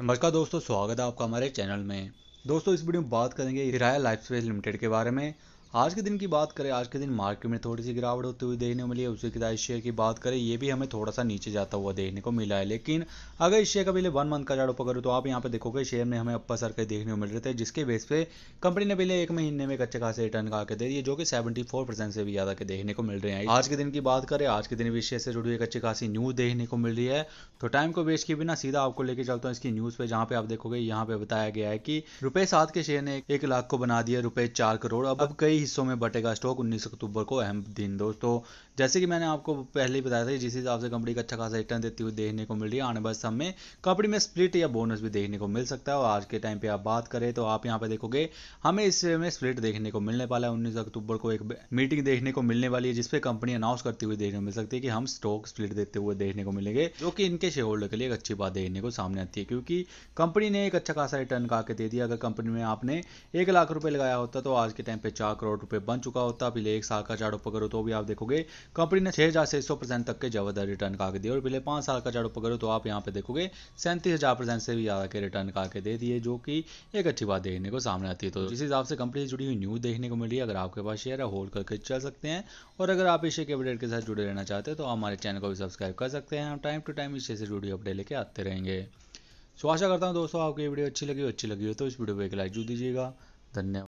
नमस्कार दोस्तों, स्वागत है आपका हमारे चैनल में। दोस्तों, इस वीडियो में बात करेंगे हिराया लाइफ लिमिटेड के बारे में। आज के दिन की बात करें, आज के दिन मार्केट में थोड़ी सी गिरावट होती हुई देखने को मिली है। उसी के साथ शेयर की बात करें, ये भी हमें थोड़ा सा नीचे जाता हुआ देखने को मिला है। लेकिन अगर इस शेयर का पहले वन मंथ का चार्ट करूँ तो आप यहाँ पे देखोगे शेयर में हमें अपर सर के देखने को मिल रहे थे, जिसके बेस पे कंपनी ने पहले एक महीने में अच्छे खासे रिटर्न का के दे दिए, जो कि सेवेंटी से भी ज़्यादा के देखने को मिल रहे हैं। आज के दिन की बात करें, आज के दिन भी शेयर से जुड़ी एक अच्छी खासी न्यूज़ देखने को मिल रही है। तो टाइम को वेस्ट किए बिना सीधा आपको लेके चलता हूँ इसकी न्यूज़ पे, जहाँ पे आप देखोगे, यहाँ पे बताया गया है कि रुपए सात के शेयर ने एक लाख को बना दिया, रुपए चार करोड़। अब कई हिस्सों में बटेगा स्टॉक उन्नीस अक्टूबर को, अहम दिन दोस्तों। जैसे कि मैंने आपको पहले ही बताया था जिस हिसाब से कंपनी का अच्छा खासा रिटर्न देती हुई देखने को मिल रही है, आने वाले समय में कंपनी में स्प्लिट या बोनस भी देखने को मिल सकता है। और आज के टाइम पे आप बात करें तो आप यहाँ पे देखोगे, हमें इसमें स्प्लिट देखने को मिलने वाला है। उन्नीस अक्टूबर को एक मीटिंग देखने को मिलने वाली है, जिसपे कंपनी अनाउंस करती हुई देखने को मिल सकती है कि हम स्टॉक स्प्लिट देते हुए देखने को मिलेंगे, जो कि इनके शेयर होल्डर के लिए एक अच्छी बात देखने को सामने आती है। क्योंकि कंपनी ने एक अच्छा खासा रिटर्न का के दे दिया। अगर कंपनी में आपने एक लाख रुपए लगाया होता तो आज के टाइम पे चार करोड़ रुपए बन चुका होता पिछले एक साल का चार्ट ऊपर करो तो भी आप देखोगे। कंपनी ने छह हज़ार छह सौ परसेंट तक के ज़बरदस्त रिटर्न का दिए और पिछले पाँच साल का चार्ट ऊपर करो तो आप यहाँ पे देखोगे, सैंतीस हज़ार परसेंट से भी ज़्यादा के रिटर्न का के दे दिए, जो कि एक अच्छी बात देखने को सामने आती है। तो जिस हिसाब से कंपनी से जुड़ी हुई न्यूज़ देखने को मिली, अगर आपके पास शेयर है, होल्ड करके चल सकते हैं। और अगर आप इस के अपडेट के साथ जुड़े रहना चाहते हैं तो हमारे चैनल को भी सब्सक्राइब कर सकते हैं। हम टाइम टू टाइम इस से जुड़ी अपडेट लेके आते रहेंगे। सो आशा करता हूँ दोस्तों, आपको ये वीडियो अच्छी लगी हो, अच्छी लगी हो तो इस वीडियो को एक लाइक ज़रूर दीजिएगा। धन्यवाद।